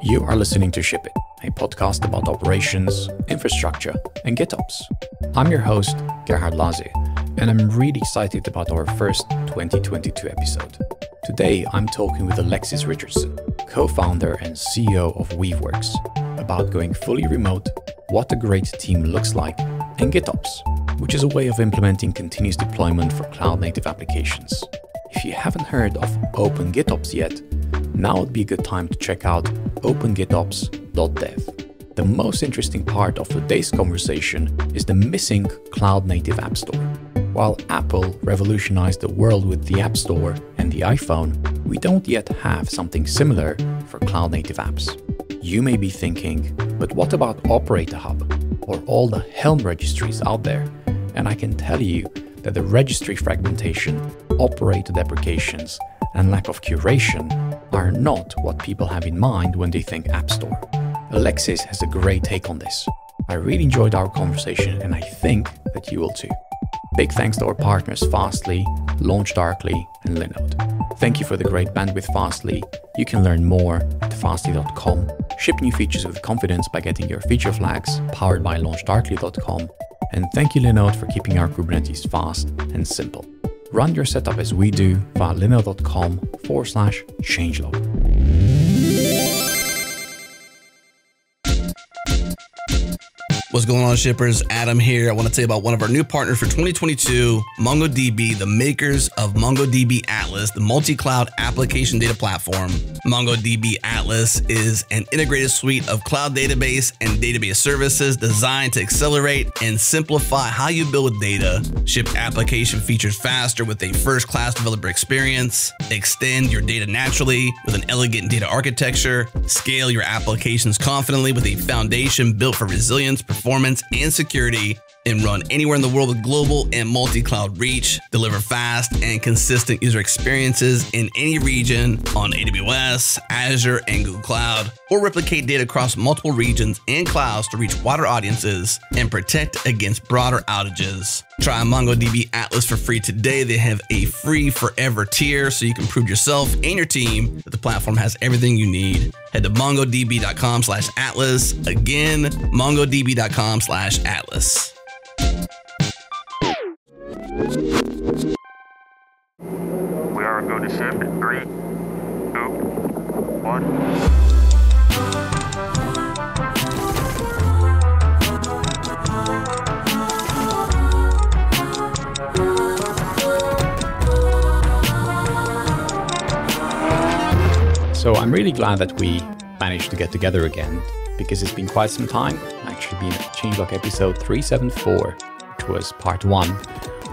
You are listening to Ship It, a podcast about operations, infrastructure, and GitOps. I'm your host, Gerhard Lazu, and I'm really excited about our first 2022 episode. Today, I'm talking with Alexis Richardson, co founder and CEO of Weaveworks, about going fully remote, what a great team looks like, and GitOps, which is a way of implementing continuous deployment for cloud native applications. If you haven't heard of Open GitOps yet, now would be a good time to check out opengitops.dev. The most interesting part of today's conversation is the missing cloud native App Store. While Apple revolutionized the world with the App Store and the iPhone, we don't yet have something similar for cloud native apps. You may be thinking, but what about Operator Hub or all the Helm registries out there? And I can tell you that the registry fragmentation, operator deprecations, and lack of curation are not what people have in mind when they think App Store. Alexis has a great take on this. I really enjoyed our conversation and I think that you will too. Big thanks to our partners Fastly, LaunchDarkly, and Linode. Thank you for the great bandwidth Fastly. You can learn more at fastly.com. Ship new features with confidence by getting your feature flags powered by launchdarkly.com. And thank you Linode for keeping our Kubernetes fast and simple. Run your setup as we do via linode.com forward slash changelog. What's going on, shippers? Adam here. I want to tell you about one of our new partners for 2022, MongoDB, the makers of MongoDB Atlas, the multi cloud application data platform. MongoDB Atlas is an integrated suite of cloud database and database services designed to accelerate and simplify how you build data, ship application features faster with a first class developer experience, extend your data naturally with an elegant data architecture, scale your applications confidently with a foundation built for resilience, performance, and security, and run anywhere in the world with global and multi cloud reach. Deliver fast and consistent user experiences in any region on AWS, Azure, and Google Cloud, or replicate data across multiple regions and clouds to reach wider audiences and protect against broader outages. Try MongoDB Atlas for free today. They have a free forever tier so you can prove yourself and your team that the platform has everything you need. Head to mongodb.com slash atlas. Again, mongodb.com slash atlas. We are going to ship in. So I'm really glad that we managed to get together again because it's been quite some time. Actually, been Changelog episode 374, which was part one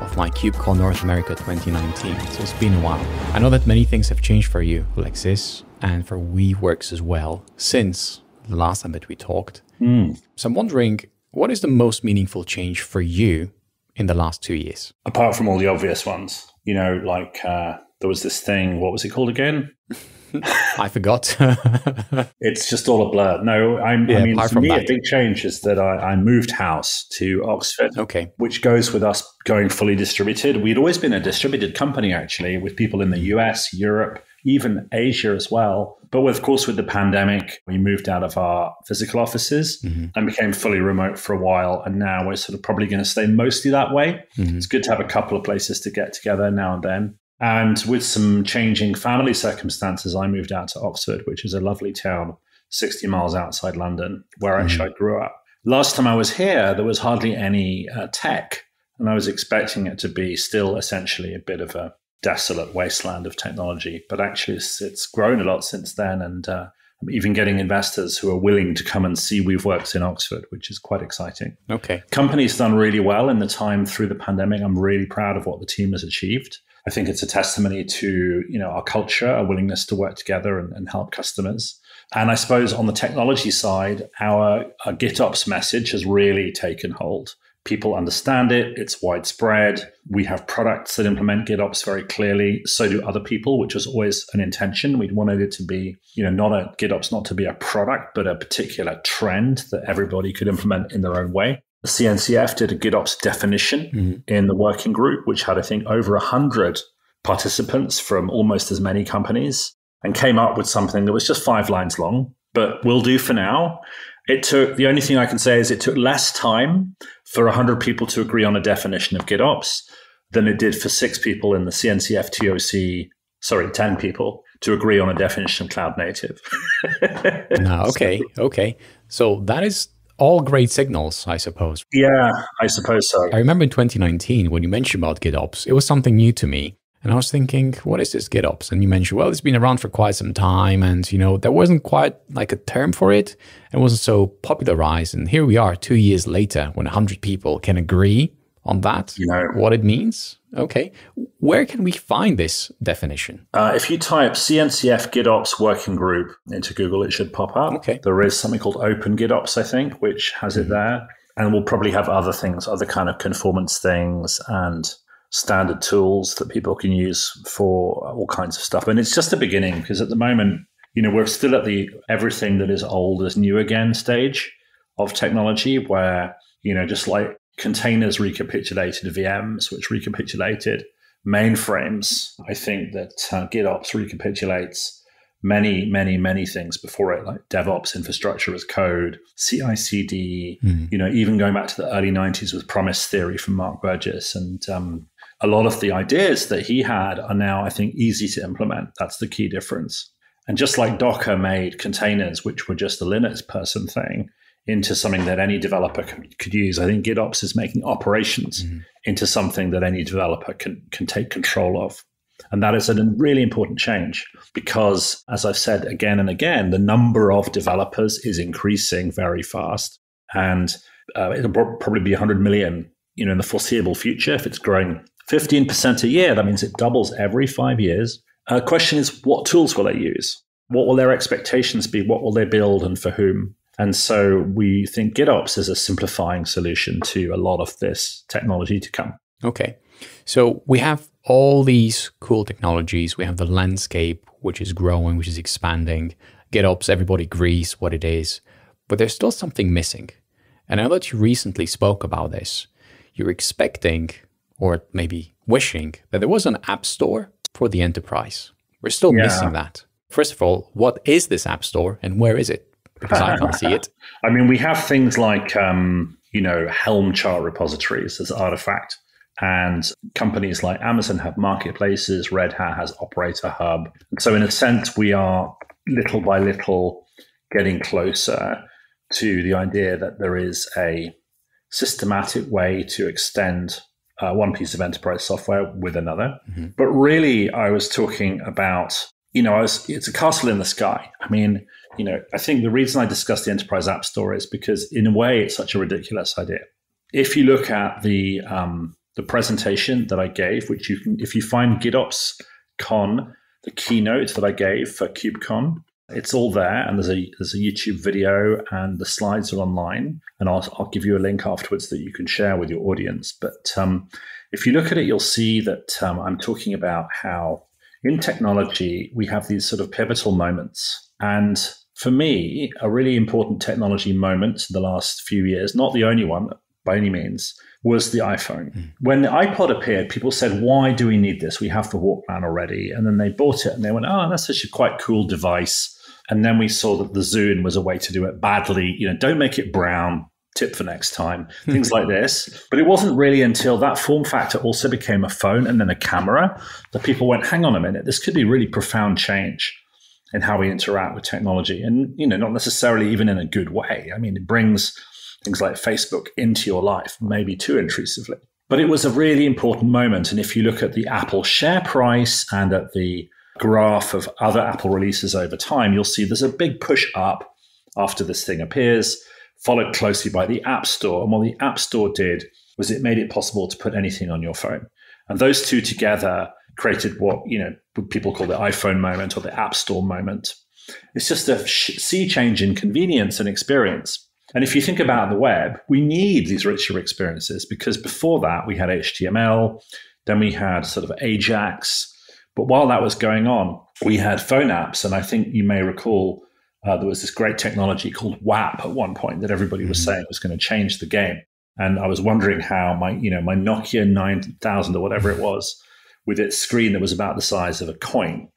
of my KubeCon North America 2019. So it's been a while. I know that many things have changed for you, Alexis, and for Weaveworks as well since the last time that we talked. So I'm wondering, what is the most meaningful change for you in the last two years? apart from all the obvious ones, you know, like uh, there was this thing. What was it called again? I forgot. It's just all a blur. No, I'm, Yeah, I mean, for me, that. a big change is that I, I moved house to Oxford, okay. which goes with us going fully distributed. We'd always been a distributed company, actually, with people in the US, Europe, even Asia as well. But with, of course, with the pandemic, we moved out of our physical offices mm-hmm. and became fully remote for a while. And now we're sort of probably going to stay mostly that way. Mm-hmm. It's good to have a couple of places to get together now and then. And with some changing family circumstances, I moved out to Oxford, which is a lovely town 60 miles outside London, where actually I grew up. Last time I was here, there was hardly any uh, tech, and I was expecting it to be still essentially a bit of a desolate wasteland of technology. But actually, it's, it's grown a lot since then, and uh, I'm even getting investors who are willing to come and see Weaveworks in Oxford, which is quite exciting Okay. company's done really well in the time through the pandemic. I'm really proud of what the team has achieved. I think it's a testimony to you know our culture, our willingness to work together and, and help customers. And I suppose on the technology side, our, our GitOps message has really taken hold. People understand it, it's widespread. We have products that implement GitOps very clearly. So do other people, which was always an intention. We wanted it to be, you know, not a GitOps, not to be a product, but a particular trend that everybody could implement in their own way. The CNCF did a GitOps definition mm-hmm. in the working group, which had, I think, over 100 participants from almost as many companies and came up with something that was just five lines long but we'll do for now. It took the only thing I can say is it took less time for 100 people to agree on a definition of GitOps than it did for six people in the CNCF TOC, sorry, 10 people to agree on a definition of cloud native. no, okay, okay. So that is all great signals, I suppose. Yeah, I suppose so. I remember in 2019 when you mentioned about GitOps, it was something new to me. And I was thinking, what is this GitOps? And you mentioned, well, it's been around for quite some time. And, you know, there wasn't quite like a term for it. It wasn't so popularized. And here we are two years later when 100 people can agree on that, you know, what it means. Okay. Where can we find this definition? Uh, if you type CNCF GitOps working group into Google, it should pop up. Okay. There is something called Open GitOps, I think, which has mm-hmm. it there. And we'll probably have other things, other kind of conformance things and standard tools that people can use for all kinds of stuff. And it's just the beginning because at the moment, you know, we're still at the everything that is old is new again stage of technology where, you know, just like containers recapitulated VMs, which recapitulated mainframes. I think that uh, GitOps recapitulates many, many, many things before it, like DevOps infrastructure as code, CI CD, mm. you know, even going back to the early 90s with promise theory from Mark Burgess. And um, a lot of the ideas that he had are now, I think, easy to implement. That's the key difference. And just like Docker made containers, which were just a Linux person thing, into something that any developer can, could use. I think GitOps is making operations mm-hmm. into something that any developer can, can take control of. And that is a really important change because, as I've said again and again, the number of developers is increasing very fast. And uh, it'll probably be 100 million you know, in the foreseeable future. If it's growing 15% a year, that means it doubles every five years. Uh, question is, what tools will they use? What will their expectations be? What will they build and for whom? And so we think GitOps is a simplifying solution to a lot of this technology to come. Okay. So we have all these cool technologies. We have the landscape, which is growing, which is expanding. GitOps, everybody agrees what it is, but there's still something missing. And I know that you recently spoke about this. You're expecting, or maybe wishing, that there was an app store for the enterprise. We're still yeah. missing that. First of all, what is this app store and where is it? Because I can't see it. I mean, we have things like, um, you know, Helm chart repositories as Artifact. And companies like Amazon have marketplaces, Red Hat has Operator Hub. So, in a sense, we are little by little getting closer to the idea that there is a systematic way to extend uh, one piece of enterprise software with another. Mm-hmm. But really, I was talking about, you know, was, it's a castle in the sky. I mean, you know, I think the reason I discuss the enterprise app store is because, in a way, it's such a ridiculous idea. If you look at the um, the presentation that I gave, which you can, if you find GitOps Con, the keynote that I gave for KubeCon, it's all there, and there's a there's a YouTube video, and the slides are online, and I'll I'll give you a link afterwards that you can share with your audience. But um, if you look at it, you'll see that um, I'm talking about how in technology we have these sort of pivotal moments, and for me, a really important technology moment in the last few years, not the only one by any means, was the iPhone. Mm. When the iPod appeared, people said, Why do we need this? We have the Walkman already. And then they bought it and they went, Oh, that's such a quite cool device. And then we saw that the Zune was a way to do it badly. You know, don't make it brown, tip for next time, things like this. But it wasn't really until that form factor also became a phone and then a camera that people went, hang on a minute, this could be really profound change in how we interact with technology. And, you know, not necessarily even in a good way. I mean, it brings things like Facebook into your life, maybe too intrusively. But it was a really important moment. And if you look at the Apple share price and at the graph of other Apple releases over time, you'll see there's a big push up after this thing appears, followed closely by the App Store. And what the App Store did was it made it possible to put anything on your phone. And those two together created what you know people call the iPhone moment or the App Store moment. It's just a sea change in convenience and experience. And if you think about the web, we need these richer experiences because before that we had HTML, then we had sort of Ajax. But while that was going on, we had phone apps. And I think you may recall uh, there was this great technology called WAP at one point that everybody was mm-hmm. saying was going to change the game. And I was wondering how my, you know, my Nokia 9000 or whatever it was with its screen that was about the size of a coin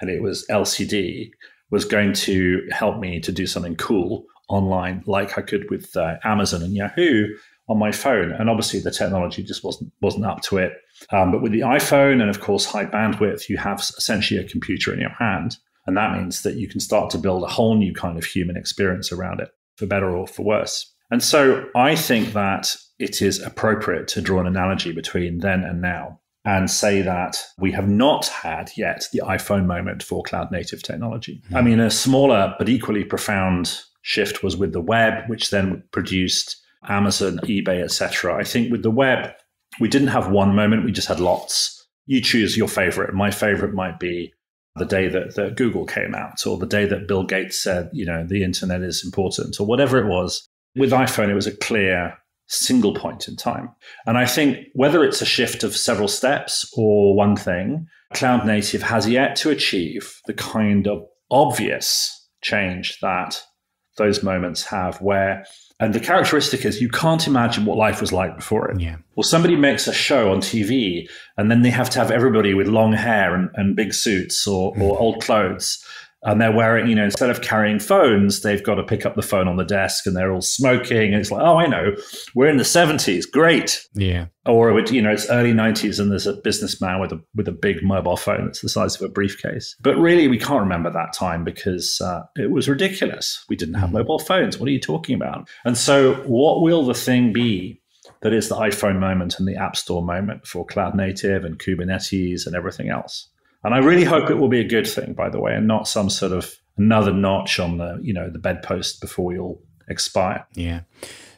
and it was LCD was going to help me to do something cool online, like I could with uh, Amazon and Yahoo on my phone. And obviously, the technology just wasn't wasn't up to it. Um, but with the iPhone and of course high bandwidth, you have essentially a computer in your hand, and that means that you can start to build a whole new kind of human experience around it, for better or for worse. And so, I think that it is appropriate to draw an analogy between then and now and say that we have not had yet the iPhone moment for cloud native technology. Mm-hmm. I mean, a smaller but equally profound shift was with the web, which then produced Amazon, eBay, etc. I think with the web, we didn't have one moment, we just had lots. You choose your favorite. My favorite might be the day that, that Google came out, or the day that Bill Gates said, you know, the internet is important, or whatever it was. With iPhone, it was a clear single point in time. And I think whether it's a shift of several steps or one thing, cloud native has yet to achieve the kind of obvious change that those moments have where and the characteristic is you can't imagine what life was like before it. Yeah. Well, somebody makes a show on TV and then they have to have everybody with long hair and, and big suits or, or mm. old clothes and they're wearing, you know, instead of carrying phones, they've got to pick up the phone on the desk and they're all smoking. And it's like, oh, I know, we're in the 70s. Great. Yeah. Or, you know, it's early 90s and there's a businessman with a, with a big mobile phone that's the size of a briefcase. But really, we can't remember that time because uh, it was ridiculous. We didn't have mm. mobile phones. What are you talking about? And so, what will the thing be that is the iPhone moment and the App Store moment for cloud native and Kubernetes and everything else? And I really hope it will be a good thing, by the way, and not some sort of another notch on the, you know, the bedpost before we all expire. Yeah.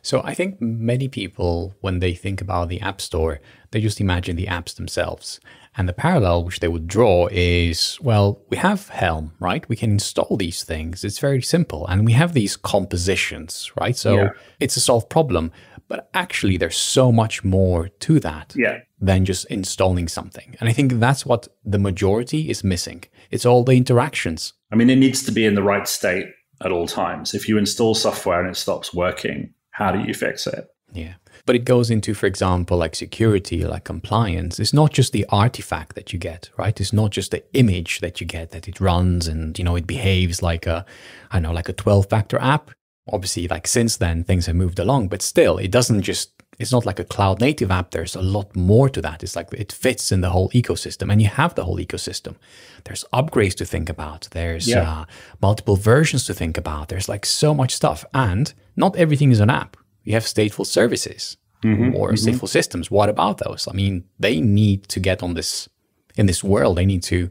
So I think many people, when they think about the App Store, they just imagine the apps themselves. And the parallel which they would draw is, well, we have Helm, right? We can install these things. It's very simple. And we have these compositions, right? So yeah. it's a solved problem. But actually, there's so much more to that yeah. Than just installing something. And I think that's what the majority is missing. It's all the interactions. I mean, it needs to be in the right state at all times. If you install software and it stops working, how do you fix it? Yeah. But it goes into, for example, like security, like compliance. It's not just the artifact that you get, right? It's not just the image that you get that it runs and, you know, it behaves like a, I know, like a 12 factor app obviously like since then things have moved along but still it doesn't just it's not like a cloud native app. There's a lot more to that. It's like it fits in the whole ecosystem and you have the whole ecosystem. There's upgrades to think about. There's yeah. uh, multiple versions to think about. There's like so much stuff and not everything is an app. You have stateful services mm-hmm, or mm-hmm. stateful systems. What about those? I mean they need to get on this in this world. They need to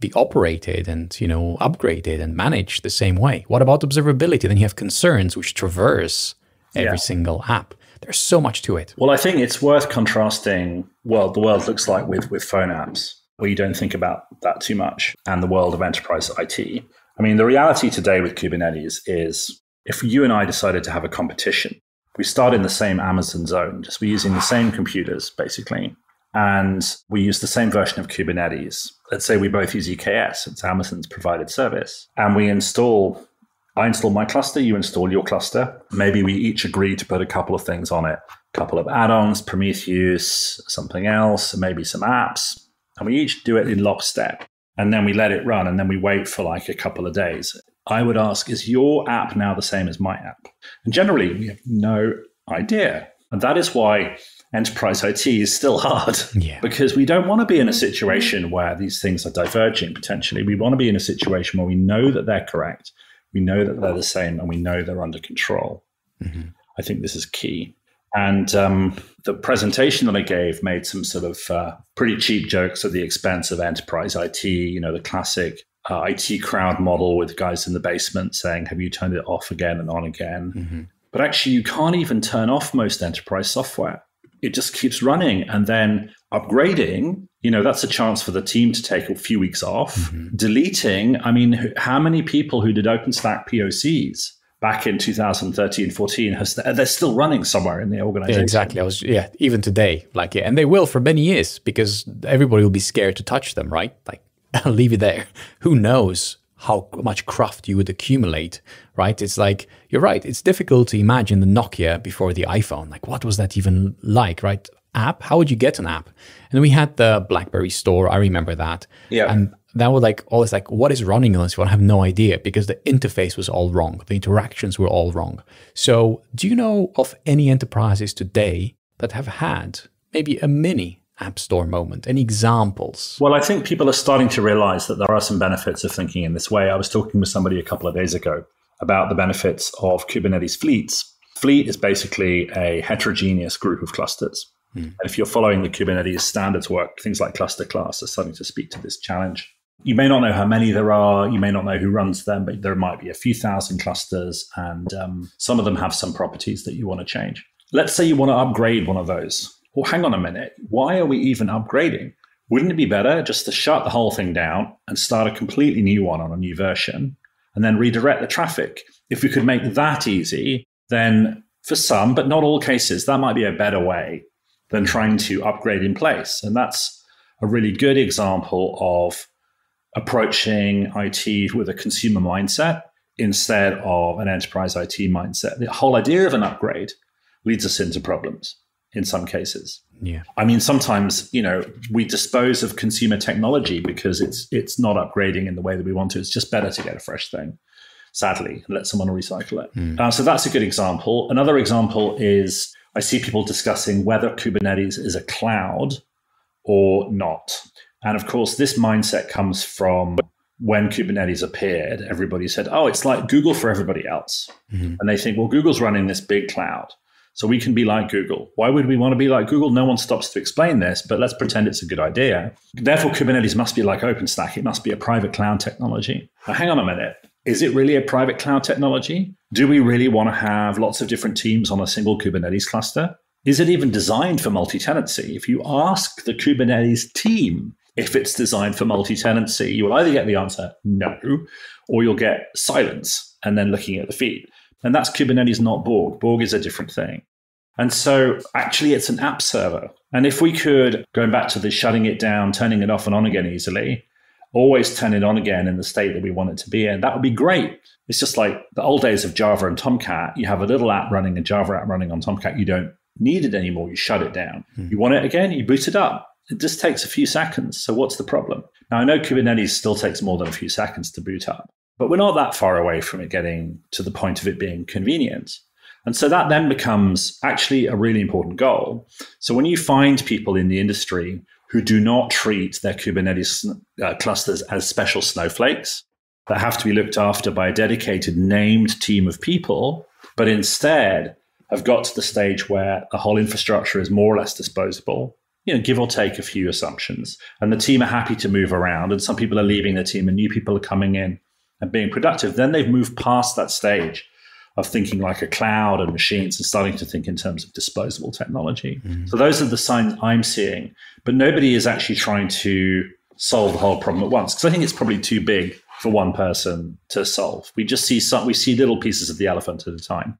be operated and you know upgraded and managed the same way. What about observability? Then you have concerns which traverse every yeah. single app there's so much to it well i think it's worth contrasting what the world looks like with with phone apps where you don't think about that too much and the world of enterprise it i mean the reality today with kubernetes is if you and i decided to have a competition we start in the same amazon zone just we're using the same computers basically and we use the same version of Kubernetes. Let's say we both use EKS, it's Amazon's provided service, and we install. I install my cluster, you install your cluster. Maybe we each agree to put a couple of things on it, a couple of add-ons, Prometheus, something else, maybe some apps, and we each do it in lockstep. And then we let it run, and then we wait for like a couple of days. I would ask, is your app now the same as my app? And generally, we have no idea. And that is why enterprise IT is still hard yeah. because we don't want to be in a situation where these things are diverging potentially. We want to be in a situation where we know that they're correct, we know that they're the same, and we know they're under control. Mm-hmm. I think this is key. And um, the presentation that I gave made some sort of uh, pretty cheap jokes at the expense of enterprise IT, you know, the classic uh, IT crowd model with guys in the basement saying, Have you turned it off again and on again? Mm-hmm. But actually, you can't even turn off most enterprise software it just keeps running and then upgrading you know that's a chance for the team to take a few weeks off mm-hmm. deleting i mean how many people who did openstack pocs back in 2013 14 has they're still running somewhere in the organization yeah, exactly i was yeah even today like yeah and they will for many years because everybody will be scared to touch them right like leave it there who knows how much craft you would accumulate, right? It's like, you're right, it's difficult to imagine the Nokia before the iPhone. Like, what was that even like, right? App? How would you get an app? And we had the BlackBerry store, I remember that. Yeah. And that was like always like, what is running on this one? I have no idea because the interface was all wrong. The interactions were all wrong. So do you know of any enterprises today that have had maybe a mini App Store moment? Any examples? Well, I think people are starting to realize that there are some benefits of thinking in this way. I was talking with somebody a couple of days ago about the benefits of Kubernetes fleets. Fleet is basically a heterogeneous group of clusters. Mm. And if you're following the Kubernetes standards work, things like cluster class are starting to speak to this challenge. You may not know how many there are, you may not know who runs them, but there might be a few thousand clusters, and um, some of them have some properties that you want to change. Let's say you want to upgrade one of those well, hang on a minute. Why are we even upgrading? Wouldn't it be better just to shut the whole thing down and start a completely new one on a new version and then redirect the traffic? If we could make that easy, then for some, but not all cases, that might be a better way than trying to upgrade in place. And that's a really good example of approaching IT with a consumer mindset instead of an enterprise IT mindset. The whole idea of an upgrade leads us into problems in some cases. Yeah. I mean, sometimes, you know, we dispose of consumer technology because it's it's not upgrading in the way that we want to. It's just better to get a fresh thing, sadly, and let someone recycle it. Mm. Uh, so that's a good example. Another example is I see people discussing whether Kubernetes is a cloud or not. And of course, this mindset comes from when Kubernetes appeared, everybody said, oh, it's like Google for everybody else. Mm-hmm. And they think, well, Google's running this big cloud. So we can be like Google. Why would we want to be like Google? No one stops to explain this, but let's pretend it's a good idea. Therefore, Kubernetes must be like OpenStack. It must be a private cloud technology. Now, hang on a minute. Is it really a private cloud technology? Do we really want to have lots of different teams on a single Kubernetes cluster? Is it even designed for multi tenancy? If you ask the Kubernetes team if it's designed for multi tenancy, you will either get the answer no, or you'll get silence and then looking at the feed. And that's Kubernetes, not Borg. Borg is a different thing. And so actually, it's an app server. And if we could, going back to the shutting it down, turning it off and on again easily, always turn it on again in the state that we want it to be in, that would be great. It's just like the old days of Java and Tomcat. You have a little app running, a Java app running on Tomcat. You don't need it anymore. You shut it down. Hmm. You want it again, you boot it up. It just takes a few seconds. So what's the problem? Now, I know Kubernetes still takes more than a few seconds to boot up. But we're not that far away from it getting to the point of it being convenient. And so that then becomes actually a really important goal. So when you find people in the industry who do not treat their Kubernetes uh, clusters as special snowflakes that have to be looked after by a dedicated named team of people, but instead have got to the stage where the whole infrastructure is more or less disposable, you know, give or take a few assumptions, and the team are happy to move around, and some people are leaving the team and new people are coming in and being productive, then they've moved past that stage of thinking like a cloud and machines and starting to think in terms of disposable technology. Mm. So those are the signs I'm seeing, but nobody is actually trying to solve the whole problem at once because I think it's probably too big for one person to solve. We just see some we see little pieces of the elephant at a time.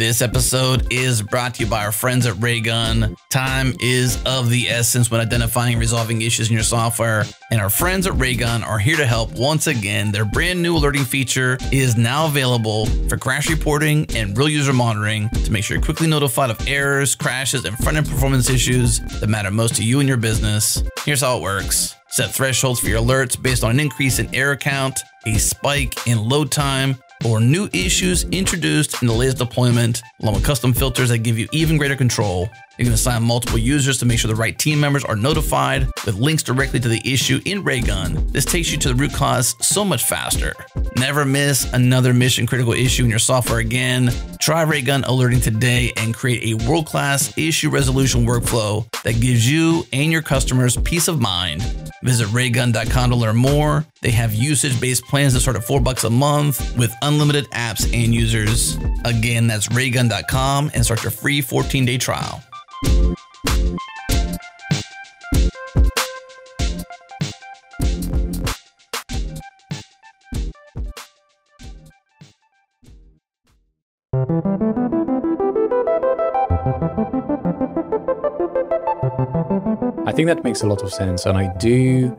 This episode is brought to you by our friends at Raygun. Time is of the essence when identifying and resolving issues in your software, and our friends at Raygun are here to help once again. Their brand new alerting feature is now available for crash reporting and real user monitoring to make sure you're quickly notified of errors, crashes, and front end performance issues that matter most to you and your business. Here's how it works. Set thresholds for your alerts based on an increase in error count, a spike in load time, or new issues introduced in the latest deployment, along with custom filters that give you even greater control. You can assign multiple users to make sure the right team members are notified with links directly to the issue in Raygun. This takes you to the root cause so much faster. Never miss another mission critical issue in your software again. Try Raygun alerting today and create a world class issue resolution workflow that gives you and your customers peace of mind. Visit raygun.com to learn more. They have usage based plans that start at 4 bucks a month with unlimited apps and users. Again, that's raygun.com and start your free 14 day trial. I think that makes a lot of sense, and I do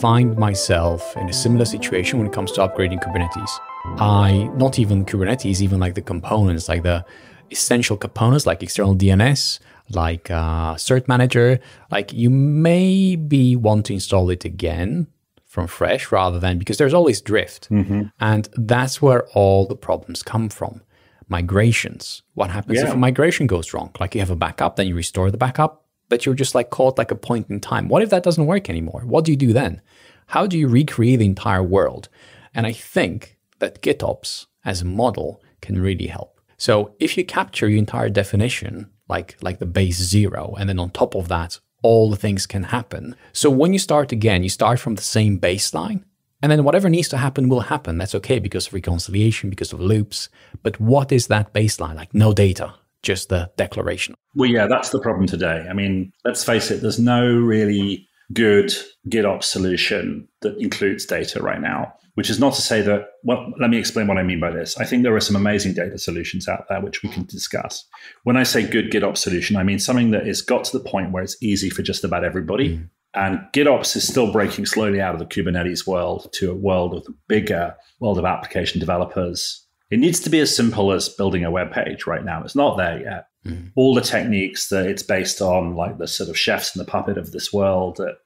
find myself in a similar situation when it comes to upgrading Kubernetes. I, not even Kubernetes, even like the components, like the essential components like external DNS, like uh, Cert Manager, like you maybe want to install it again from fresh rather than because there's always drift. Mm-hmm. And that's where all the problems come from. Migrations. What happens yeah. if a migration goes wrong? Like you have a backup, then you restore the backup, but you're just like caught like a point in time. What if that doesn't work anymore? What do you do then? How do you recreate the entire world? And I think that GitOps as a model can really help. So if you capture your entire definition, like like the base zero, and then on top of that, all the things can happen. So when you start again, you start from the same baseline, and then whatever needs to happen will happen. That's okay because of reconciliation, because of loops. But what is that baseline? Like no data, just the declaration. Well, yeah, that's the problem today. I mean, let's face it, there's no really good GitOps solution that includes data right now which is not to say that, well, let me explain what I mean by this. I think there are some amazing data solutions out there which we can discuss. When I say good GitOps solution, I mean something that has got to the point where it's easy for just about everybody. Mm. And GitOps is still breaking slowly out of the Kubernetes world to a world of the bigger world of application developers. It needs to be as simple as building a web page right now. It's not there yet. Mm. All the techniques that it's based on, like the sort of chefs and the puppet of this world that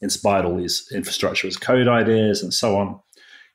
inspired all these infrastructure as code ideas and so on,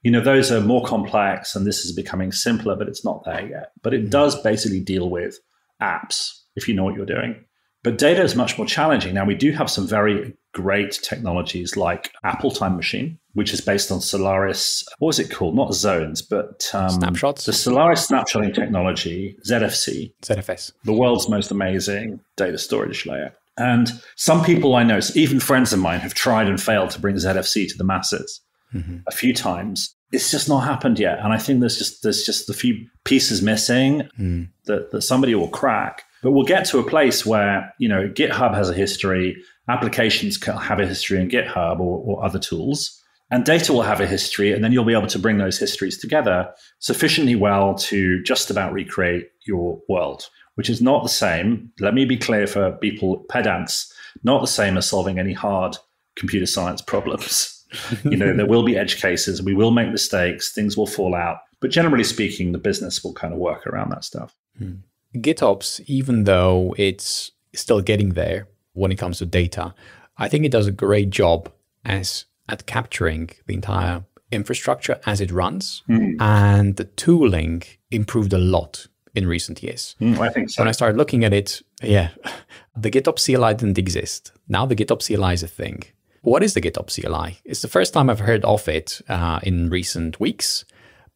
you know, those are more complex and this is becoming simpler, but it's not there yet. But it does basically deal with apps if you know what you're doing. But data is much more challenging. Now, we do have some very great technologies like Apple Time Machine, which is based on Solaris. What was it called? Not zones, but um, snapshots. The Solaris snapshotting technology, ZFC. ZFS. The world's most amazing data storage layer. And some people I know, even friends of mine, have tried and failed to bring ZFC to the masses mm-hmm. a few times. It's just not happened yet, and I think there's just there's just a few pieces missing mm. that, that somebody will crack. But we'll get to a place where you know GitHub has a history, applications can have a history in GitHub or, or other tools, and data will have a history, and then you'll be able to bring those histories together sufficiently well to just about recreate your world, which is not the same. Let me be clear for people pedants, not the same as solving any hard computer science problems. you know, there will be edge cases. We will make mistakes. Things will fall out. But generally speaking, the business will kind of work around that stuff. Hmm. GitOps, even though it's still getting there when it comes to data, I think it does a great job as at capturing the entire infrastructure as it runs. Mm. And the tooling improved a lot in recent years. Mm, I think so. When I started looking at it, yeah, the GitOps CLI didn't exist. Now the GitOps CLI is a thing. What is the GitOps CLI? It's the first time I've heard of it uh, in recent weeks,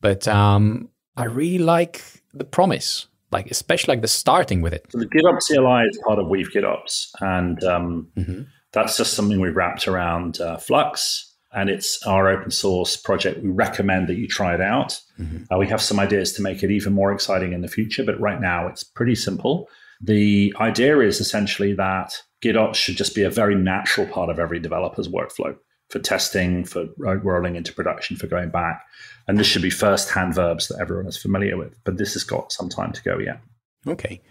but um, I really like the promise, like especially like the starting with it. So the GitOps CLI is part of Weave GitOps, and um, mm-hmm. that's just something we've wrapped around uh, Flux. And it's our open source project. We recommend that you try it out. Mm-hmm. Uh, we have some ideas to make it even more exciting in the future, but right now it's pretty simple. The idea is essentially that GitOps should just be a very natural part of every developer's workflow for testing, for rolling into production, for going back. And this should be first hand verbs that everyone is familiar with. But this has got some time to go yet. Okay.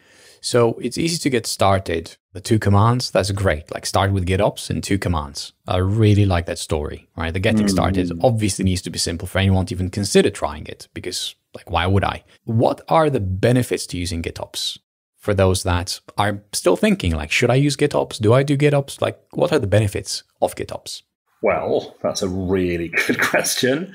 So it's easy to get started. The two commands, that's great. Like start with GitOps and two commands. I really like that story, right? The getting started hmm. obviously needs to be simple for anyone to even consider trying it because, like, why would I? What are the benefits to using GitOps? For those that are still thinking like should i use gitops? Do i do gitops? Like what are the benefits of gitops? Well that's a really good question.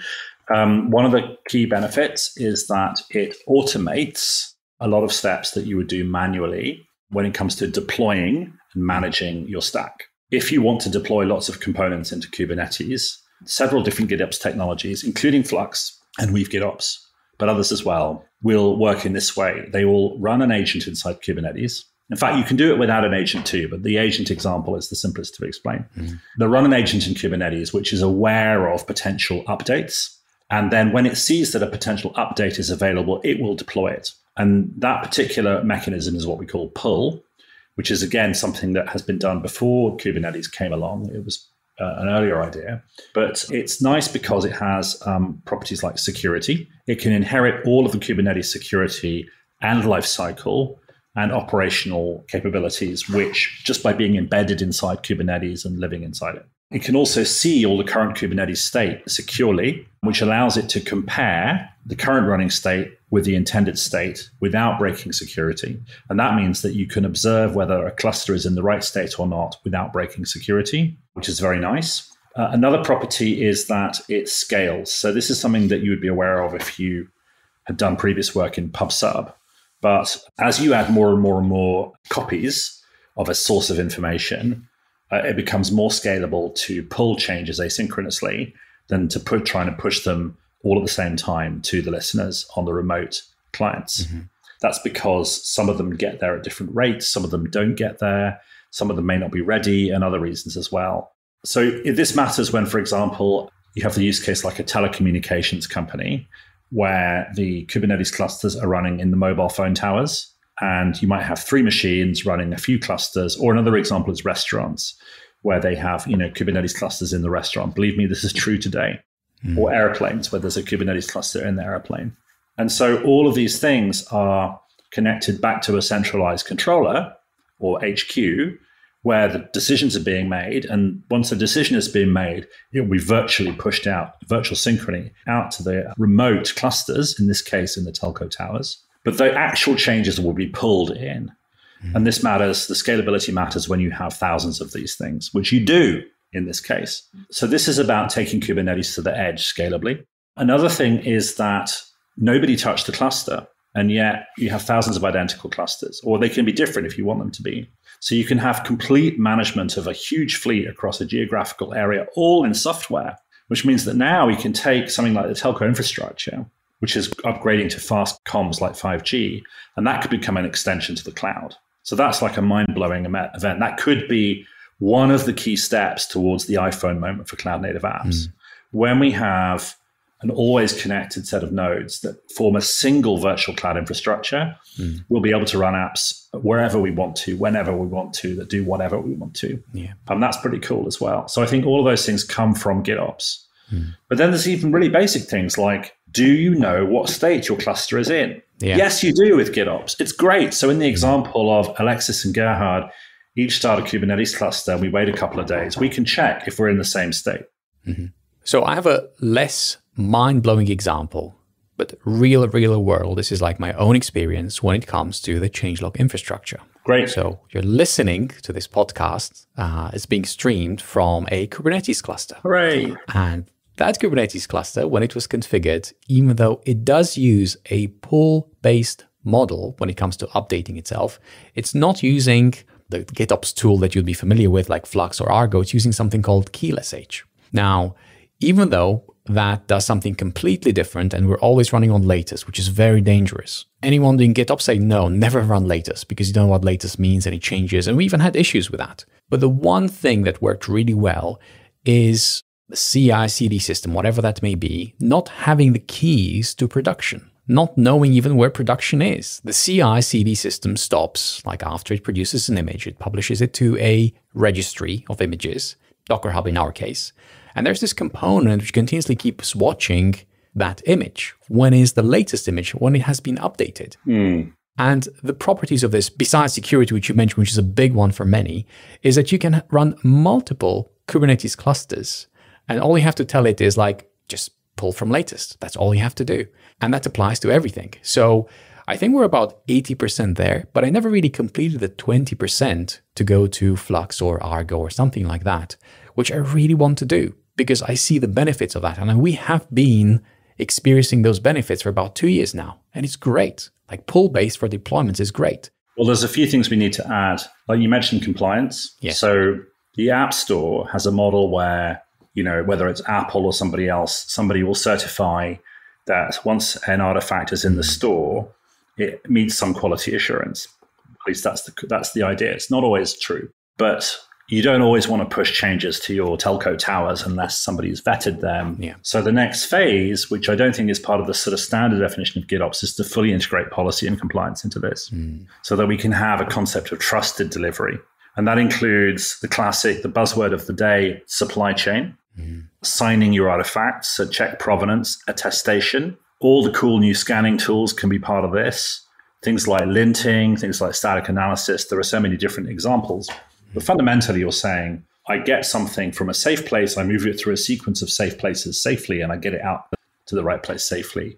Um, one of the key benefits is that it automates a lot of steps that you would do manually when it comes to deploying and managing your stack. If you want to deploy lots of components into kubernetes several different gitops technologies including flux and weave gitops but others as well, will work in this way. They will run an agent inside Kubernetes. In fact, you can do it without an agent too, but the agent example is the simplest to explain. Mm-hmm. They run an agent in Kubernetes, which is aware of potential updates. And then when it sees that a potential update is available, it will deploy it. And that particular mechanism is what we call pull, which is again something that has been done before Kubernetes came along. It was uh, an earlier idea. But it's nice because it has um, properties like security. It can inherit all of the Kubernetes security and lifecycle and operational capabilities, which just by being embedded inside Kubernetes and living inside it. It can also see all the current Kubernetes state securely, which allows it to compare the current running state with the intended state without breaking security. And that means that you can observe whether a cluster is in the right state or not without breaking security, which is very nice. Uh, another property is that it scales. So this is something that you would be aware of if you had done previous work in PubSub. But as you add more and more and more copies of a source of information, uh, it becomes more scalable to pull changes asynchronously than to put trying to push them all at the same time to the listeners on the remote clients. Mm-hmm. That's because some of them get there at different rates, some of them don't get there, some of them may not be ready, and other reasons as well. So this matters when, for example, you have the use case like a telecommunications company where the Kubernetes clusters are running in the mobile phone towers and you might have three machines running a few clusters or another example is restaurants where they have you know kubernetes clusters in the restaurant believe me this is true today mm. or airplanes where there's a kubernetes cluster in the airplane and so all of these things are connected back to a centralized controller or hq where the decisions are being made and once a decision has been made it will be virtually pushed out virtual synchrony out to the remote clusters in this case in the telco towers but the actual changes will be pulled in. Mm. And this matters, the scalability matters when you have thousands of these things, which you do in this case. So this is about taking Kubernetes to the edge scalably. Another thing is that nobody touched the cluster, and yet you have thousands of identical clusters, or they can be different if you want them to be. So you can have complete management of a huge fleet across a geographical area, all in software, which means that now we can take something like the telco infrastructure which is upgrading to fast comms like 5G, and that could become an extension to the cloud. So that's like a mind blowing event. That could be one of the key steps towards the iPhone moment for cloud native apps. Mm. When we have an always connected set of nodes that form a single virtual cloud infrastructure, mm. we'll be able to run apps wherever we want to, whenever we want to, that do whatever we want to. Yeah. And that's pretty cool as well. So I think all of those things come from GitOps. Mm. But then there's even really basic things like do you know what state your cluster is in? Yeah. Yes, you do with GitOps. It's great. So in the example of Alexis and Gerhard, each start a Kubernetes cluster, we wait a couple of days. We can check if we're in the same state. Mm-hmm. So I have a less mind-blowing example, but real, real world. This is like my own experience when it comes to the changelog infrastructure. Great. So you're listening to this podcast. Uh, it's being streamed from a Kubernetes cluster. Hooray! And that Kubernetes cluster, when it was configured, even though it does use a pull based model when it comes to updating itself, it's not using the GitOps tool that you'd be familiar with, like Flux or Argo. It's using something called Keel.sh. Now, even though that does something completely different and we're always running on latest, which is very dangerous. Anyone doing GitOps say no, never run latest because you don't know what latest means and it changes. And we even had issues with that. But the one thing that worked really well is the CI CD system, whatever that may be, not having the keys to production, not knowing even where production is. The CI CD system stops, like after it produces an image, it publishes it to a registry of images, Docker Hub in our case. And there's this component which continuously keeps watching that image. When is the latest image? When it has been updated. Mm. And the properties of this, besides security, which you mentioned, which is a big one for many, is that you can run multiple Kubernetes clusters and all you have to tell it is like, just pull from latest. That's all you have to do. And that applies to everything. So I think we're about 80% there, but I never really completed the 20% to go to Flux or Argo or something like that, which I really want to do because I see the benefits of that. And we have been experiencing those benefits for about two years now. And it's great. Like pull based for deployments is great. Well, there's a few things we need to add. Like you mentioned compliance. Yes. So the App Store has a model where you know, whether it's Apple or somebody else, somebody will certify that once an artifact is in the store, it meets some quality assurance. At least that's the that's the idea. It's not always true, but you don't always want to push changes to your telco towers unless somebody's vetted them. Yeah. So the next phase, which I don't think is part of the sort of standard definition of GitOps, is to fully integrate policy and compliance into this, mm. so that we can have a concept of trusted delivery, and that includes the classic, the buzzword of the day, supply chain mm. signing your artifacts, so check provenance, attestation. All the cool new scanning tools can be part of this. Things like linting, things like static analysis. There are so many different examples. But fundamentally, you're saying, I get something from a safe place, I move it through a sequence of safe places safely, and I get it out to the right place safely.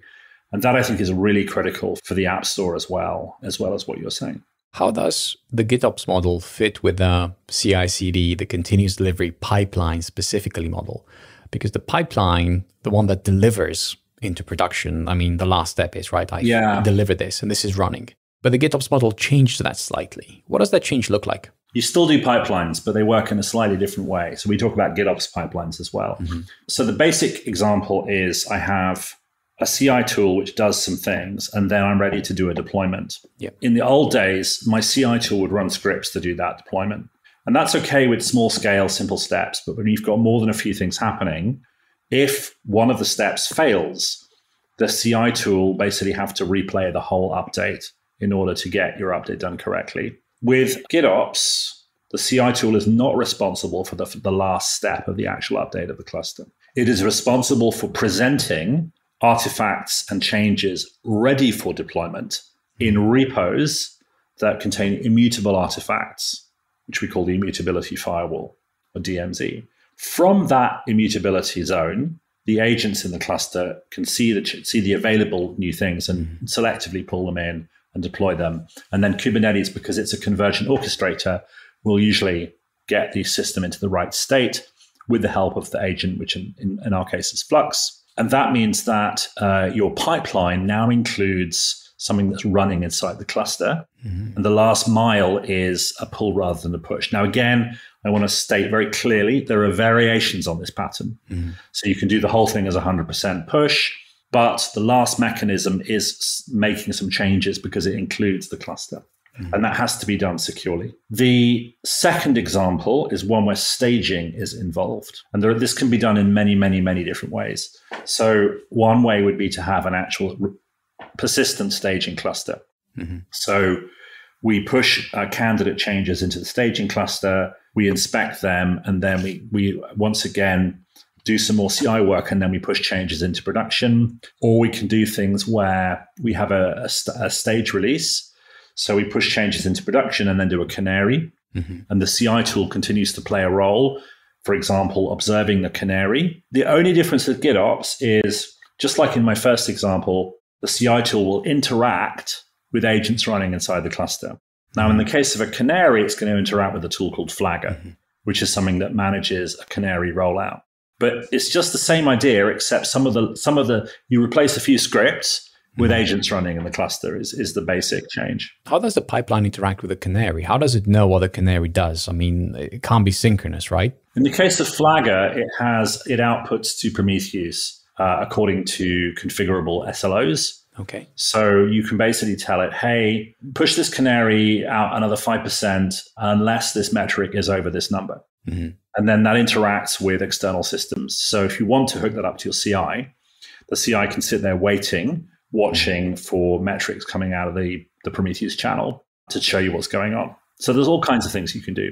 And that I think is really critical for the App Store as well, as well as what you're saying. How does the GitOps model fit with the CI CD, the continuous delivery pipeline specifically model? Because the pipeline, the one that delivers into production, I mean, the last step is, right? I yeah. deliver this and this is running. But the GitOps model changed that slightly. What does that change look like? You still do pipelines, but they work in a slightly different way. So we talk about GitOps pipelines as well. Mm-hmm. So the basic example is I have a CI tool which does some things, and then I'm ready to do a deployment. Yep. In the old days, my CI tool would run scripts to do that deployment. And that's okay with small scale, simple steps. But when you've got more than a few things happening, if one of the steps fails, the CI tool basically have to replay the whole update in order to get your update done correctly. With GitOps, the CI tool is not responsible for the, for the last step of the actual update of the cluster. It is responsible for presenting artifacts and changes ready for deployment in repos that contain immutable artifacts, which we call the immutability firewall or DMZ. From that immutability zone, the agents in the cluster can see the see the available new things and mm-hmm. selectively pull them in and deploy them. And then Kubernetes, because it's a convergent orchestrator, will usually get the system into the right state with the help of the agent, which in, in, in our case is Flux. And that means that uh, your pipeline now includes something that's running inside the cluster. Mm-hmm. And the last mile is a pull rather than a push. Now, again, I want to state very clearly there are variations on this pattern. Mm-hmm. So you can do the whole thing as 100% push, but the last mechanism is making some changes because it includes the cluster. Mm-hmm. And that has to be done securely. The second example is one where staging is involved. And there, this can be done in many, many, many different ways. So, one way would be to have an actual persistent staging cluster. Mm-hmm. So, we push uh, candidate changes into the staging cluster, we inspect them, and then we, we once again do some more CI work and then we push changes into production. Or we can do things where we have a, a, st- a stage release so we push changes into production and then do a canary. Mm-hmm. And the CI tool continues to play a role, for example, observing the canary. The only difference with GitOps is just like in my first example, the CI tool will interact with agents running inside the cluster. Now, in the mm-hmm. case of a canary, it's going to interact with a tool called Flagger, mm-hmm. which is something that manages a canary rollout. But it's just the same idea, except some of the some of the you replace a few scripts with mm-hmm. agents running in the cluster is, is the basic change. How does the pipeline interact with the canary? How does it know what the canary does? I mean, it can't be synchronous, right? In the case of Flagger, it has it outputs to Prometheus uh, according to configurable SLOs. Okay. So you can basically tell it, hey, push this canary out another 5% unless this metric is over this number. Mm-hmm. And then that interacts with external systems. So if you want to hook that up to your CI, the CI can sit there waiting watching for metrics coming out of the, the Prometheus channel to show you what's going on. So there's all kinds of things you can do.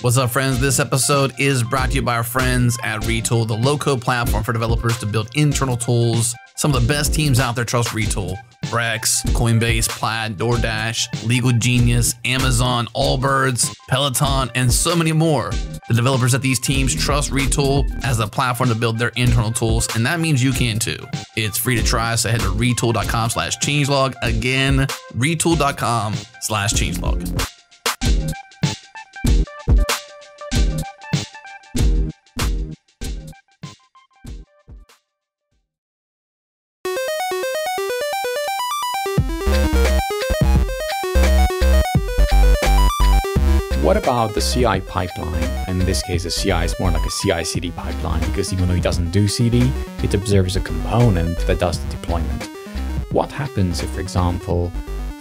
What's up, friends? This episode is brought to you by our friends at Retool, the low code platform for developers to build internal tools. Some of the best teams out there trust Retool. Brex, Coinbase, Plaid, DoorDash, Legal Genius, Amazon, Allbirds, Peloton, and so many more. The developers at these teams trust Retool as a platform to build their internal tools, and that means you can too. It's free to try, so head to retool.com slash changelog. Again, retool.com slash changelog. What about the CI pipeline? In this case, the CI is more like a CI CD pipeline because even though it doesn't do CD, it observes a component that does the deployment. What happens if, for example,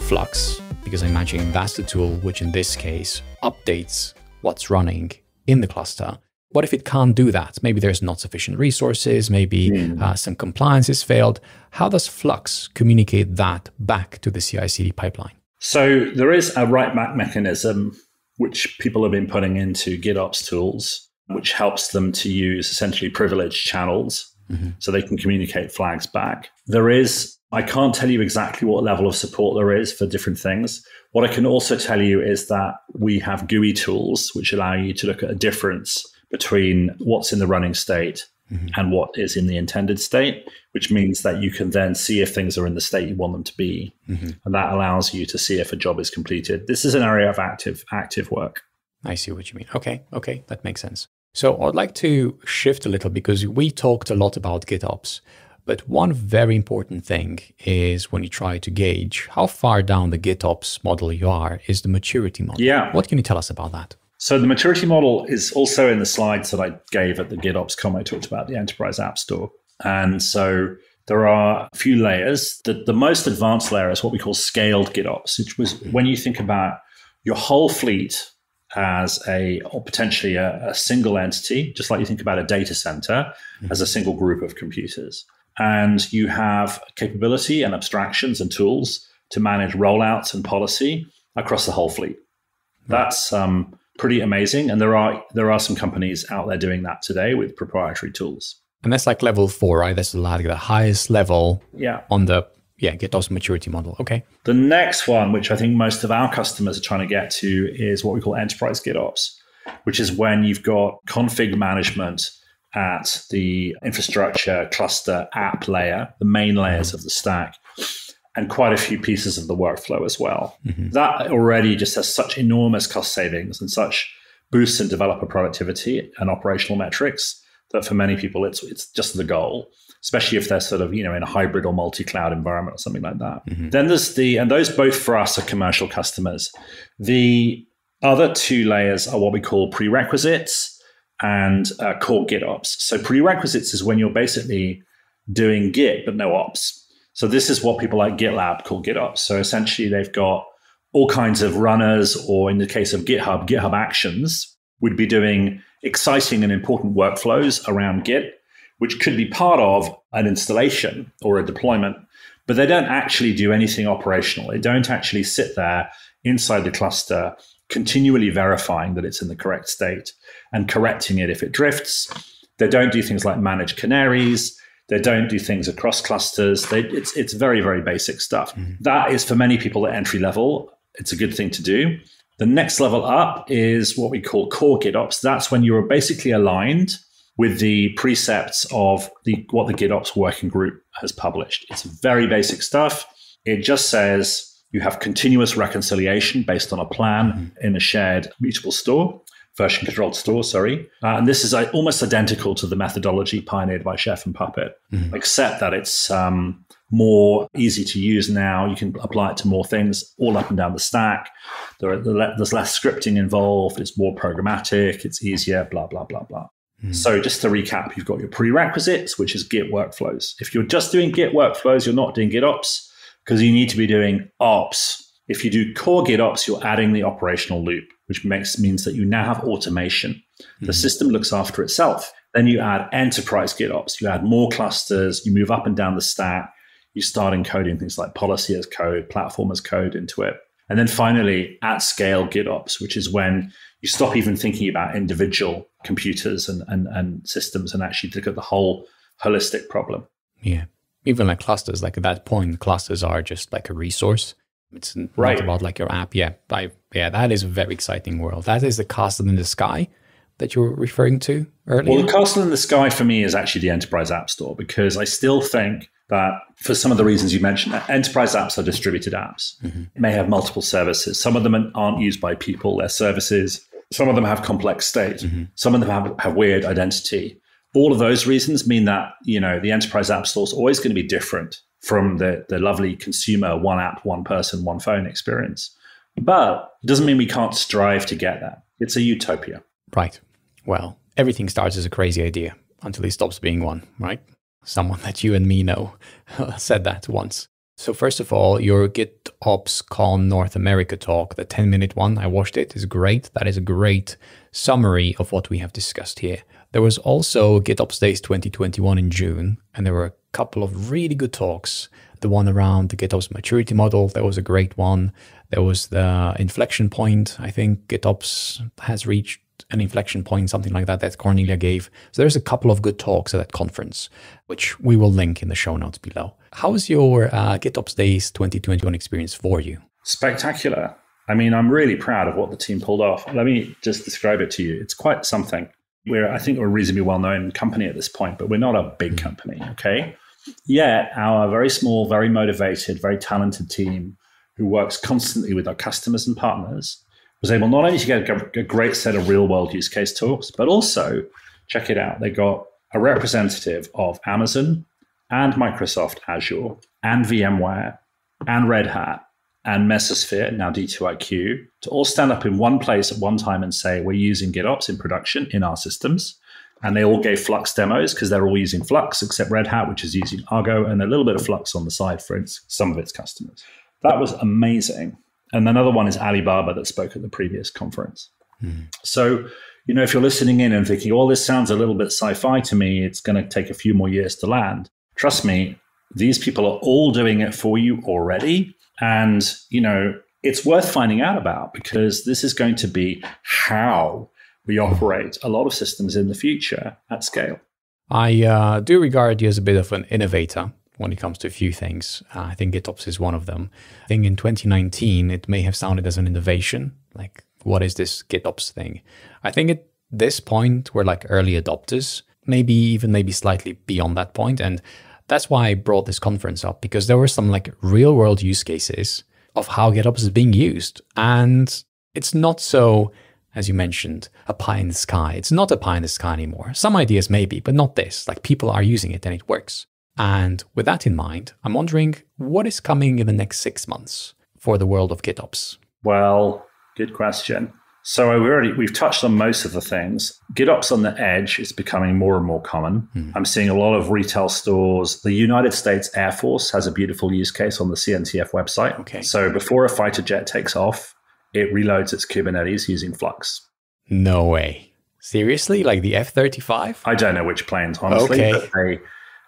Flux, because I imagine that's the tool which in this case updates what's running in the cluster, what if it can't do that? Maybe there's not sufficient resources, maybe mm. uh, some compliance is failed. How does Flux communicate that back to the CI CD pipeline? So there is a write back mechanism which people have been putting into GitOps tools, which helps them to use essentially privileged channels mm-hmm. so they can communicate flags back. There is, I can't tell you exactly what level of support there is for different things. What I can also tell you is that we have GUI tools which allow you to look at a difference between what's in the running state mm-hmm. and what is in the intended state, which means that you can then see if things are in the state you want them to be. Mm-hmm. And that allows you to see if a job is completed. This is an area of active active work. I see what you mean. Okay, okay, that makes sense. So I'd like to shift a little because we talked a lot about GitOps. But one very important thing is when you try to gauge how far down the GitOps model you are is the maturity model. Yeah. What can you tell us about that? So the maturity model is also in the slides that I gave at the GitOps Con. I talked about the enterprise app store. And so there are a few layers. The, the most advanced layer is what we call scaled GitOps, which was when you think about your whole fleet as a or potentially a, a, single entity, just like you think about a data center mm-hmm. as a single group of computers. And you have capability and abstractions and tools to manage rollouts and policy across the whole fleet. That's um, pretty amazing, and there are there are some companies out there doing that today with proprietary tools. And that's like level four, right? That's like the highest level yeah. on the yeah, GitOps maturity model. Okay. The next one, which I think most of our customers are trying to get to, is what we call enterprise GitOps, which is when you've got config management at the infrastructure, cluster, app layer, the main layers mm-hmm. of the stack, and quite a few pieces of the workflow as well. Mm-hmm. That already just has such enormous cost savings and such boosts in developer productivity and operational metrics that for many people it's it's just the goal especially if they're sort of you know in a hybrid or multi-cloud environment or something like that mm-hmm. then there's the and those both for us are commercial customers the other two layers are what we call prerequisites and uh, core git ops so prerequisites is when you're basically doing git but no ops so this is what people like gitlab call git ops so essentially they've got all kinds of runners or in the case of github github actions would be doing exciting and important workflows around git which could be part of an installation or a deployment, but they don't actually do anything operational. They don't actually sit there inside the cluster, continually verifying that it's in the correct state and correcting it if it drifts. They don't do things like manage canaries. They don't do things across clusters. They, it's it's very very basic stuff. Mm-hmm. That is for many people at entry level. It's a good thing to do. The next level up is what we call core GitOps. That's when you're basically aligned with the precepts of the what the GitOps working group has published. It's very basic stuff. It just says you have continuous reconciliation based on a plan mm-hmm. in a shared mutable store, version controlled store, sorry. Uh, and this is uh, almost identical to the methodology pioneered by Chef and Puppet, mm-hmm. except that it's um, more easy to use now. You can apply it to more things all up and down the stack. There are, there's less scripting involved. It's more programmatic. It's easier, blah, blah, blah, blah. Mm. So just to recap, you've got your prerequisites, which is Git workflows. If you're just doing Git workflows, you're not doing Git ops because you need to be doing ops. If you do core Git ops, you're adding the operational loop, which makes means that you now have automation. Mm. The system looks after itself. Then you add enterprise GitOps. You add more clusters. You move up and down the stack. You start encoding things like policy as code, platform as code into it. And then finally, at scale GitOps, which is when you stop even thinking about individual computers and, and, and systems and actually look at the whole holistic problem. Yeah. Even like clusters, like at that point, clusters are just like a resource. It's right. not about like your app. Yeah. I, yeah, that is a very exciting world. That is the castle in the sky that you were referring to earlier. Well, the castle in the sky for me is actually the enterprise app store because I still think that for some of the reasons you mentioned, enterprise apps are distributed apps. Mm-hmm. may have multiple services. Some of them aren't used by people, they're services. Some of them have complex state. Mm-hmm. Some of them have, have weird identity. All of those reasons mean that, you know, the enterprise app store is always going to be different from the, the lovely consumer one app, one person, one phone experience. But it doesn't mean we can't strive to get that. It's a utopia. Right. Well, everything starts as a crazy idea until it stops being one, right? Someone that you and me know said that once. So first of all, your GitOps Con North America talk, the 10 minute one, I watched it, is great. That is a great summary of what we have discussed here. There was also GitOps Days 2021 in June, and there were a couple of really good talks. The one around the GitOps maturity model, that was a great one. There was the inflection point. I think GitOps has reached an inflection point, something like that, that Cornelia gave. So there's a couple of good talks at that conference, which we will link in the show notes below. How was your uh, GitOps Days 2021 experience for you? Spectacular. I mean, I'm really proud of what the team pulled off. Let me just describe it to you. It's quite something. We're, I think, we're a reasonably well-known company at this point, but we're not a big mm. company. Okay, yet our very small, very motivated, very talented team, who works constantly with our customers and partners, was able not only to get a, a great set of real-world use case talks, but also check it out. They got a representative of Amazon and Microsoft Azure and VMware and Red Hat and Mesosphere, now D2IQ, to all stand up in one place at one time and say, we're using GitOps in production in our systems. And they all gave Flux demos because they're all using Flux, except Red Hat, which is using Argo, and a little bit of Flux on the side for its, some of its customers. That was amazing. And another one is Alibaba that spoke at the previous conference. Mm. So, you know, if you're listening in and thinking, oh, this sounds a little bit sci fi to me, it's going to take a few more years to land. Trust me, these people are all doing it for you already. And, you know, it's worth finding out about because this is going to be how we operate a lot of systems in the future at scale. I uh, do regard you as a bit of an innovator when it comes to a few things. Uh, I think GitOps is one of them. I think in 2019, it may have sounded as an innovation. Like, what is this GitOps thing? I think at this point, we're like early adopters, maybe even maybe slightly beyond that point. And that's why I brought this conference up because there were some like real world use cases of how GitOps is being used. And it's not so, as you mentioned, a pie in the sky. It's not a pie in the sky anymore. Some ideas maybe, but not this. Like people are using it and it works. And with that in mind, I'm wondering what is coming in the next six months for the world of GitOps? Well, good question. So we already we've touched on most of the things. GitOps on the edge is becoming more and more common. Hmm. I'm seeing a lot of retail stores. The United States Air Force has a beautiful use case on the CNCF website. Okay. So before a fighter jet takes off, it reloads its Kubernetes using Flux. No way. Seriously? Like the F 35? I don't know which planes, honestly. Okay. But they,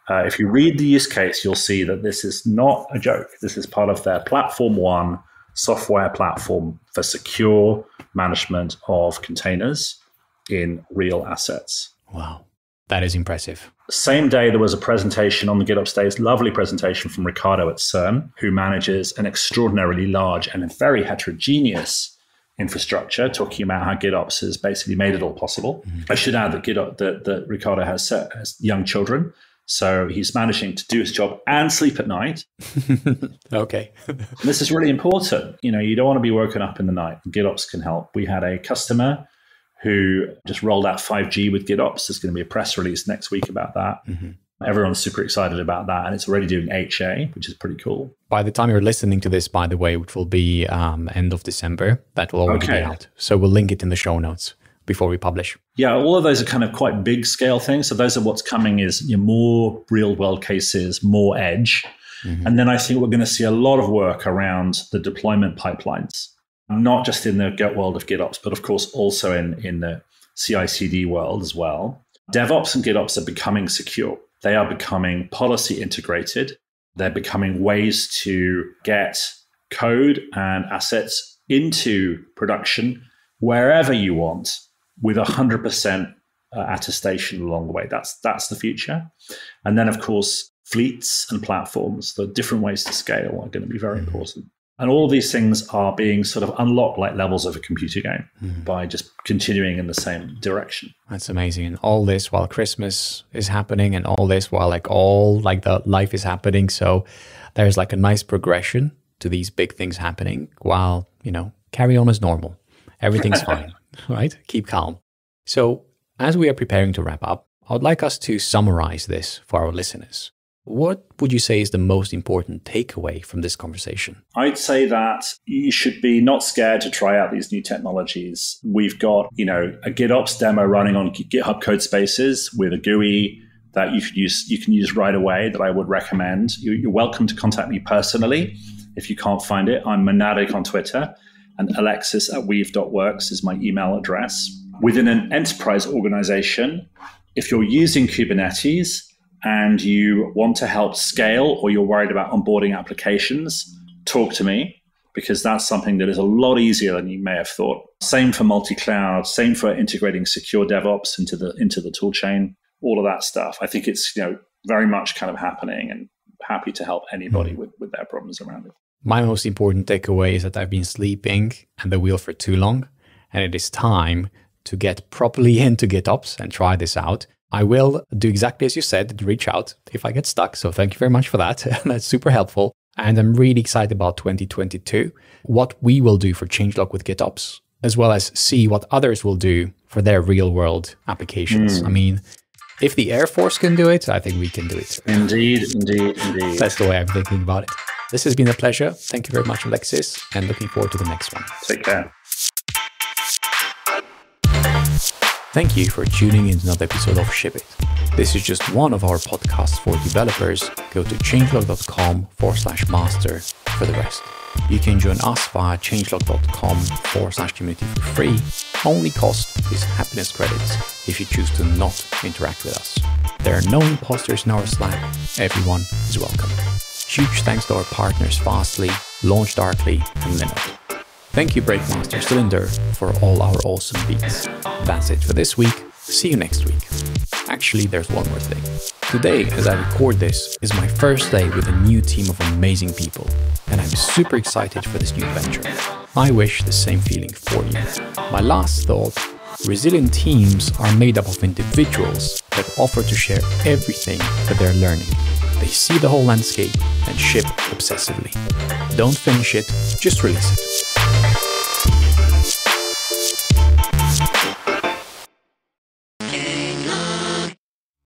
uh, if you read the use case, you'll see that this is not a joke. This is part of their Platform One software platform for secure management of containers in real assets. Wow. That is impressive. Same day, there was a presentation on the GitOps Days, lovely presentation from Ricardo at CERN, who manages an extraordinarily large and very heterogeneous infrastructure, talking about how GitOps has basically made it all possible. Mm-hmm. I should add that GitOps, that, that Ricardo has, has young children, so he's managing to do his job and sleep at night. okay. this is really important. You know, you don't want to be woken up in the night. GitOps can help. We had a customer who just rolled out 5G with GitOps. There's going to be a press release next week about that. Mm-hmm. Everyone's super excited about that, and it's already doing HA, which is pretty cool. By the time you're listening to this, by the way, which will be um, end of December, that will already okay. be out. So we'll link it in the show notes before we publish? Yeah, all of those are kind of quite big scale things. So those are what's coming is you know, more real world cases, more edge. Mm-hmm. And then I think we're going to see a lot of work around the deployment pipelines, not just in the Git world of GitOps, but of course also in, in the CI CD world as well. DevOps and GitOps are becoming secure. They are becoming policy integrated. They're becoming ways to get code and assets into production wherever you want with 100% uh, attestation along the way. That's that's the future. And then, of course, fleets and platforms, the different ways to scale are going to be very mm-hmm. important. And all of these things are being sort of unlocked like levels of a computer game mm-hmm. by just continuing in the same direction. That's amazing. And all this while Christmas is happening and all this while like all like the life is happening. So there's like a nice progression to these big things happening while, you know, carry on as normal. Everything's fine. right? Keep calm. So, as we are preparing to wrap up, I would like us to summarize this for our listeners. What would you say is the most important takeaway from this conversation? I'd say that you should be not scared to try out these new technologies. We've got, you know, a GitOps demo running on GitHub Codespaces with a GUI that you could use you can use right away that I would recommend. You're welcome to contact me personally if you can't find it. I'm Monadic on Twitter and alexis at weave.works is my email address. Within an enterprise organization, if you're using Kubernetes and you want to help scale or you're worried about onboarding applications, talk to me. because that's something that is a lot easier than you may have thought. Same for multi-cloud, same for integrating secure DevOps into the into the tool chain, all of that stuff. I think it's you know very much kind of happening and happy to help anybody mm. with, with their problems around it. My most important takeaway is that I've been sleeping at the wheel for too long, and it is time to get properly into GitOps and try this out. I will do exactly as you said, reach out if I get stuck. So thank you very much for that. That's super helpful. And I'm really excited about 2022, what we will do for changelog with GitOps, as well as see what others will do for their real world applications. Mm. I mean, if the Air Force can do it, I think we can do it. Indeed, indeed, indeed. That's the way I'm thinking about it. This has been a pleasure. Thank you very much, Alexis, and looking forward to the next one. Take care. Thank you for tuning in to another episode of Ship It. This is just one of our podcasts for developers. Go to changelog.com forward slash master for the rest. You can join us via changelog.com forward slash community for free. Only cost is happiness credits if you choose to not interact with us. There are no imposters in our Slack. Everyone is welcome. Huge thanks to our partners Fastly, LaunchDarkly, and Linode. Thank you Breakmaster Cylinder for all our awesome beats. That's it for this week. See you next week. Actually, there's one more thing. Today, as I record this, is my first day with a new team of amazing people, and I'm super excited for this new venture. I wish the same feeling for you. My last thought resilient teams are made up of individuals that offer to share everything that they're learning they see the whole landscape and ship obsessively. Don't finish it, just release it.